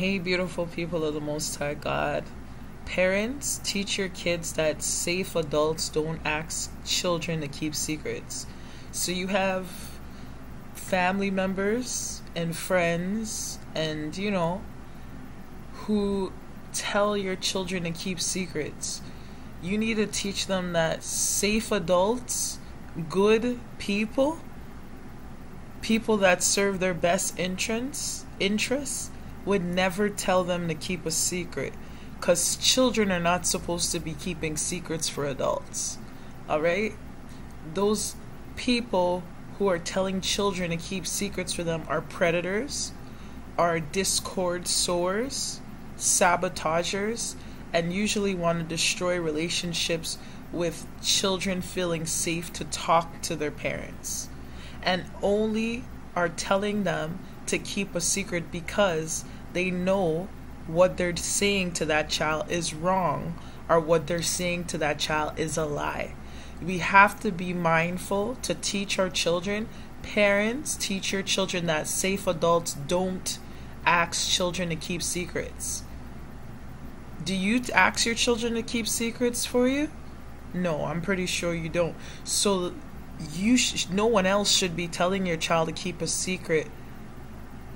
Hey, beautiful people of the Most High God. Parents, teach your kids that safe adults don't ask children to keep secrets. So you have family members and friends, and you know, who tell your children to keep secrets. You need to teach them that safe adults, good people, people that serve their best interests, interests would never tell them to keep a secret because children are not supposed to be keeping secrets for adults. All right? Those people who are telling children to keep secrets for them are predators, are discord sores, sabotagers, and usually want to destroy relationships with children feeling safe to talk to their parents. And only are telling them to keep a secret because they know what they're saying to that child is wrong or what they're saying to that child is a lie. We have to be mindful to teach our children. Parents, teach your children that safe adults don't ask children to keep secrets. Do you ask your children to keep secrets for you? No, I'm pretty sure you don't. So you sh- no one else should be telling your child to keep a secret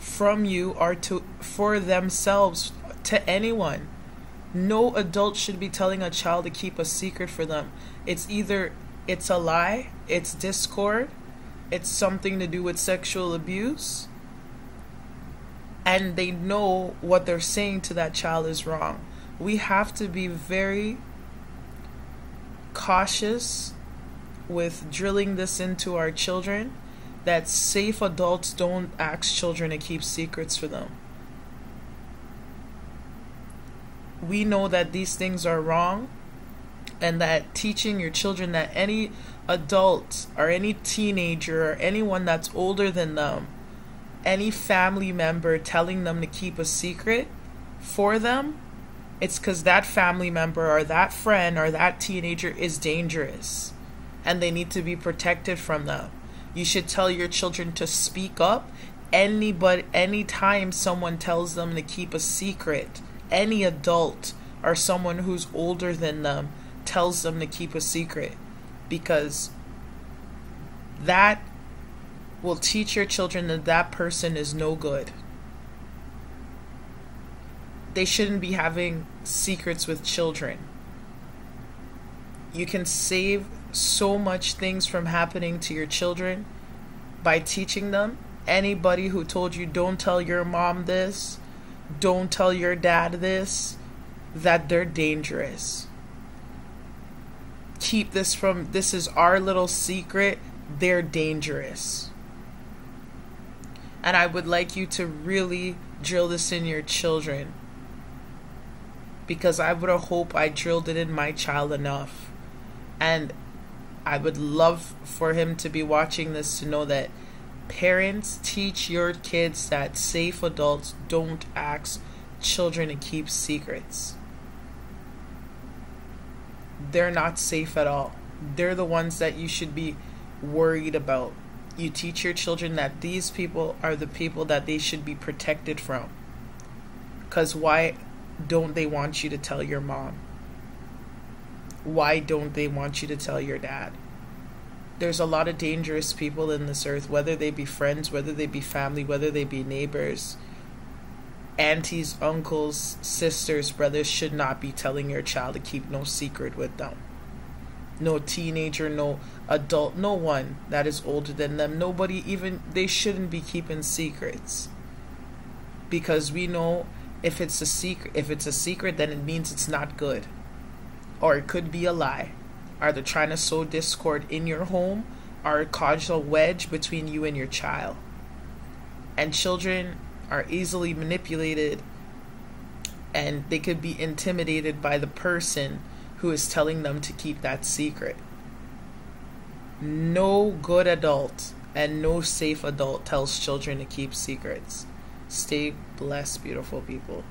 from you or to for themselves to anyone. No adult should be telling a child to keep a secret for them. It's either it's a lie, it's discord, it's something to do with sexual abuse, and they know what they're saying to that child is wrong. We have to be very cautious with drilling this into our children that safe adults don't ask children to keep secrets for them. We know that these things are wrong, and that teaching your children that any adult or any teenager or anyone that's older than them, any family member telling them to keep a secret for them, it's because that family member or that friend or that teenager is dangerous and they need to be protected from them. You should tell your children to speak up anybody anytime someone tells them to keep a secret. Any adult or someone who's older than them tells them to keep a secret because that will teach your children that that person is no good. They shouldn't be having secrets with children. You can save so much things from happening to your children by teaching them. Anybody who told you don't tell your mom this, don't tell your dad this, that they're dangerous. Keep this from this is our little secret. They're dangerous. And I would like you to really drill this in your children. Because I would have hoped I drilled it in my child enough. And I would love for him to be watching this to know that parents teach your kids that safe adults don't ask children to keep secrets. They're not safe at all. They're the ones that you should be worried about. You teach your children that these people are the people that they should be protected from. Because why don't they want you to tell your mom? Why don't they want you to tell your dad? There's a lot of dangerous people in this earth, whether they be friends, whether they be family, whether they be neighbors. Aunties, uncles, sisters, brothers should not be telling your child to keep no secret with them. No teenager, no adult, no one that is older than them. Nobody even, they shouldn't be keeping secrets. Because we know if it's a secret, if it's a secret, then it means it's not good or it could be a lie. Are they trying to sow discord in your home or cause a wedge between you and your child? And children are easily manipulated and they could be intimidated by the person who is telling them to keep that secret. No good adult and no safe adult tells children to keep secrets. Stay blessed, beautiful people.